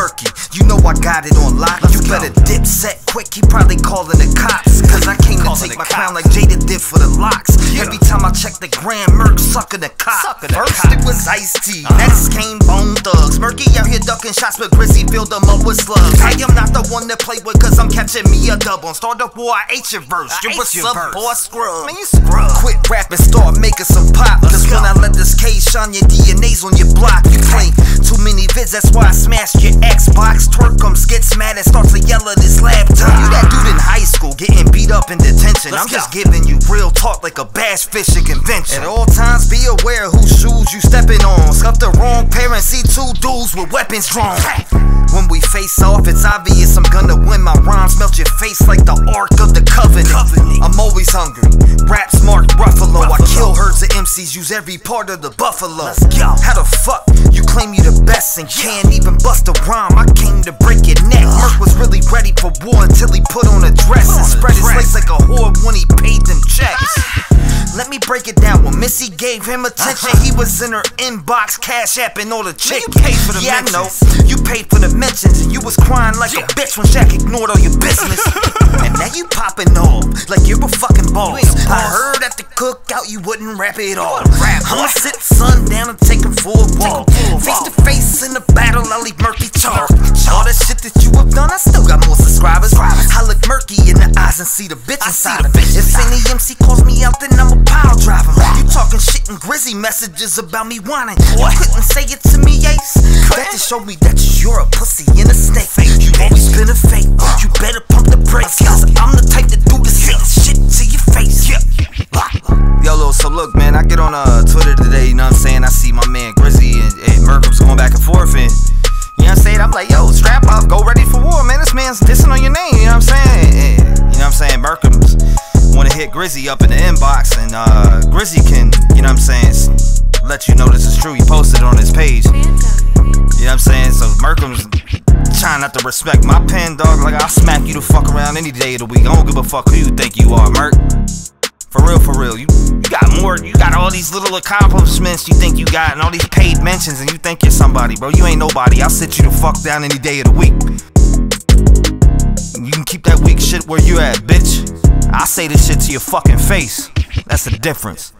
Murky. You know I got it on lock. Let's you go. better dip set quick. He probably calling the cops. Cause I came to take my cops. crown like Jada did for the LOX. Yeah. Every time I check the gram, Merc sucking the cop. Sucking the First cop. it was Ice T, Uh-huh. next came Bone Thugs. Murky out here ducking shots, but Grizzy filled them up with slugs. I am not the one to play with, cause I'm catching me a dub on Startup War. I ate your verse. You your sub verse. boy scrub. Man, you scrub. Quit rapping, start making some pop. Let's Cause when. I let this K shine your DNA's on your block, you play too many vids, that's why I smashed your Xbox. Comes, gets mad and starts to yell at his laptop. You that dude in high school getting beat up in detention. Let's I'm just go. giving you real talk like a bass fishing convention. At all times, be aware whose shoes you stepping on. Scuff the wrong pair and see two dudes with weapons drawn. When we face off, it's obvious I'm gonna win. My rhymes melt your face like the Ark of the Covenant. Covenant. I'm always hungry. Raps marked Ruffalo. I kill herds of MCs, use every part of the buffalo. How the fuck you claim you the best and can't even bust a rhyme? I dress. legs like a whore when he paid them checks. Let me break it down. When Missy gave him attention, he was in her inbox, cash app, and all the chick. you paid for the yeah, I know. You paid for the mentions, and you was crying like Yeah. a bitch when Shaq ignored all your business. and now you popping off like you're a fucking boss. You ain't a I heard at the cookout you wouldn't rap it all. rap, I'ma sit sun down and take him for a walk. him for a Face to face in the battle, I'll leave murky chalk. All the shit that you have done, I still and see the bitch inside of it. bitch If any MC calls me out, then I'm a pile driver. You talking shit and grizzy messages about me whining. You couldn't say it to me, Ace. That just showed me that you're a pussy and a snake. You always been a fake. You better pump the brakes. Cause I'm the type to do the same shit to your face. Yo, Lil, so look, man, I get on uh, Twitter today, you know hit Grizzy up in the inbox, and uh, Grizzy can, you know what I'm saying, let you know this is true. He posted it on his page. You know what I'm saying? So Murkemz trying not to respect my pen, dog. Like, I'll smack you the fuck around any day of the week. I don't give a fuck who you think you are, Merk. For real, for real. You, you got more, you got all these little accomplishments you think you got, and all these paid mentions, and you think you're somebody, bro. You ain't nobody. I'll sit you the fuck down any day of the week. You can keep that weak shit where you at, bitch. I say this shit to your fucking face. That's the difference.